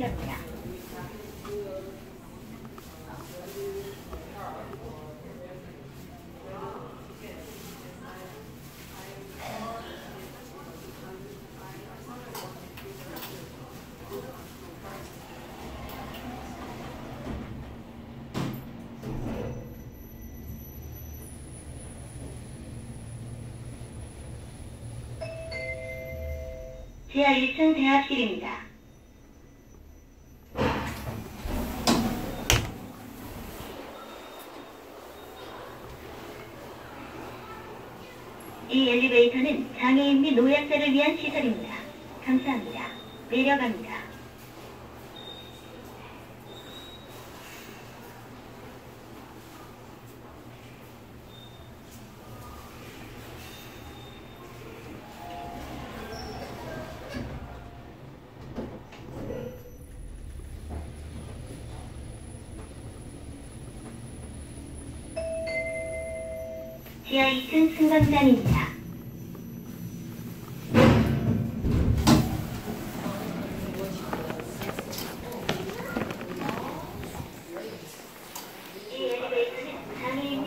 바랍니다. 지하 1층 대합실입니다. 이 엘리베이터는 장애인 및 노약자를 위한 시설입니다. 감사합니다. 내려갑니다. 지하 2층 승강장입니다.